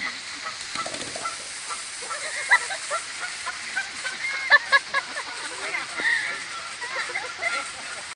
Come on, come on.